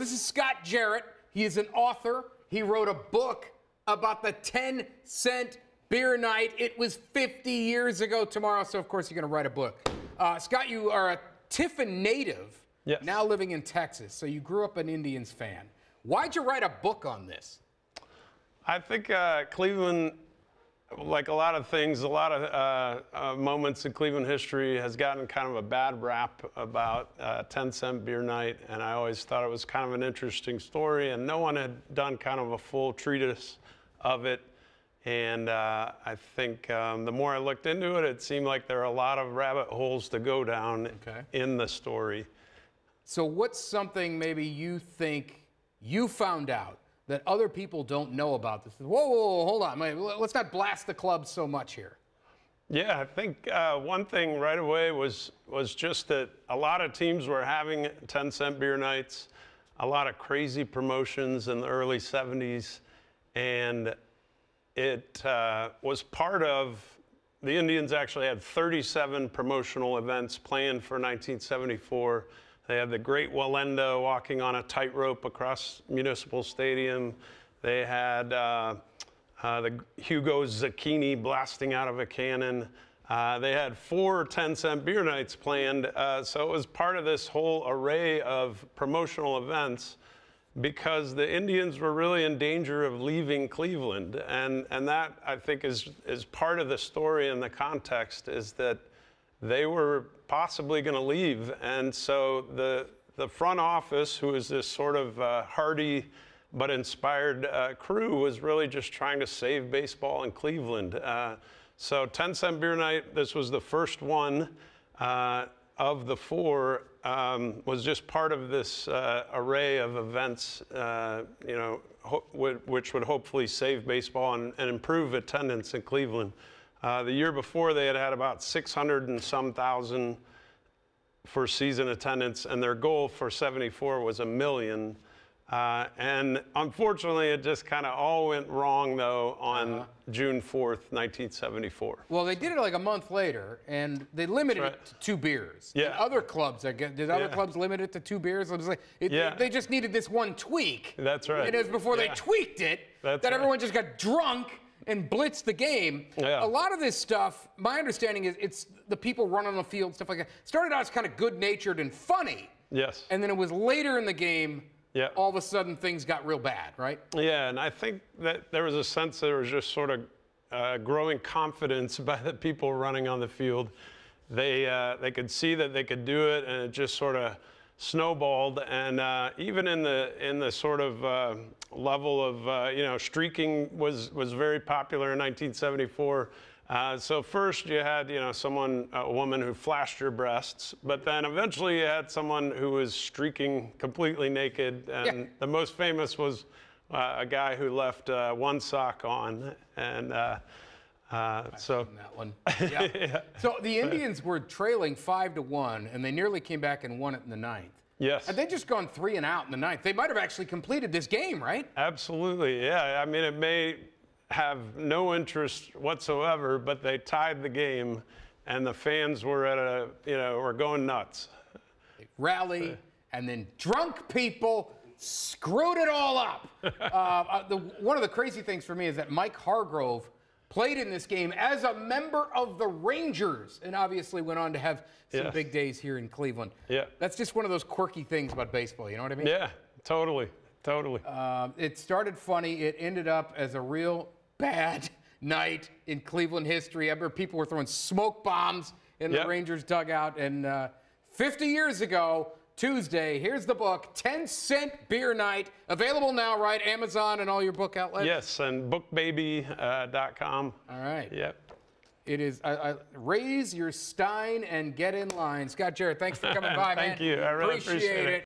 This is Scott Jarrett. He is an author. He wrote a book about the 10 cent beer night. It was 50 years ago tomorrow, so of course you're going to write a book. Uh, Scott, you are a Tiffin native, Yes. now living in Texas, so you grew up an Indians fan. Why'd you write a book on this? I think uh, Cleveland, like a lot of things, a lot of uh, uh, moments in Cleveland history has gotten kind of a bad rap about uh, 10 cent beer night. And I always thought it was kind of an interesting story. And no one had done kind of a full treatise of it. And uh, I think um, the more I looked into it, it seemed like there are a lot of rabbit holes to go down Okay. in the story. So, what's something maybe you think you found out that other people don't know about this? Whoa, whoa, whoa hold on. Let's not blast the club so much here. Yeah, I think uh, one thing right away was was just that a lot of teams were having 10 cent beer nights, a lot of crazy promotions in the early 70s, and it uh, was part of the Indians actually had 37 promotional events planned for 1974. They had the Great Wallenda walking on a tightrope across Municipal Stadium. They had uh, uh, the Hugo Zacchini blasting out of a cannon. Uh, they had four 10 cent beer nights planned. Uh, so it was part of this whole array of promotional events because the Indians were really in danger of leaving Cleveland. And, and that, I think, is, is part of the story and the context is that they were possibly going to leave. And so the, the front office, who is this sort of uh, hardy but inspired uh, crew, was really just trying to save baseball in Cleveland. Uh, so 10 cent beer night, this was the first one uh, of the four, um, was just part of this uh, array of events, uh, you know, which would hopefully save baseball and, and improve attendance in Cleveland. Uh, the year before, they had had about 600 and some thousand for season attendance, and their goal for 74 was a million. Uh, and unfortunately, it just kind of all went wrong, though, on Uh-huh. June 4th, 1974. Well, they did it like a month later, and they limited That's it to two beers. Yeah. And other clubs, I guess, did other Yeah. clubs limit it to two beers? It was like it, Yeah. they just needed this one tweak. That's right. And it was before they tweaked it That's that right. everyone just got drunk and blitz the game. Yeah. A lot of this stuff, my understanding is, it's the people running on the field, stuff like that. Started out as kind of good-natured and funny, Yes. and then it was later in the game. Yeah. All of a sudden, things got real bad, right? Yeah, and I think that there was a sense that there was just sort of uh, growing confidence by the people running on the field. They uh, they could see that they could do it, and it just sort of snowballed. And uh, even in the in the sort of uh, level of uh, you know streaking was was very popular in 1974. Uh, so first you had you know someone a woman who flashed her breasts, but then eventually you had someone who was streaking completely naked, and Yeah. the most famous was uh, a guy who left uh, one sock on, and uh, uh, so that one. Yeah. So the Indians were trailing five to one, and they nearly came back and won it in the ninth. yes, Had they just gone three and out in the ninth, they might have actually completed this game, right? absolutely, yeah. I mean, it may have no interest whatsoever, but they tied the game, and the fans were at a you know were going nuts. Rally, and then drunk people screwed it all up. uh, uh, the, one of the crazy things for me is that Mike Hargrove played in this game as a member of the Rangers, and obviously went on to have some big days here in Cleveland. Yeah. That's just one of those quirky things about baseball. You know what I mean? Yeah, totally, totally. Um, it started funny. It ended up as a real bad night in Cleveland history. I remember people were throwing smoke bombs in the Rangers dugout. And uh, 50 years ago, Tuesday, here's the book 10 Cent Beer Night. Available now, right? Amazon and all your book outlets? yes, and bookbaby.com. Uh, all right. Yep. It is I, I, raise your stein and get in line. Scott Jarrett, thanks for coming by, man. Thank you. I really appreciate it. it.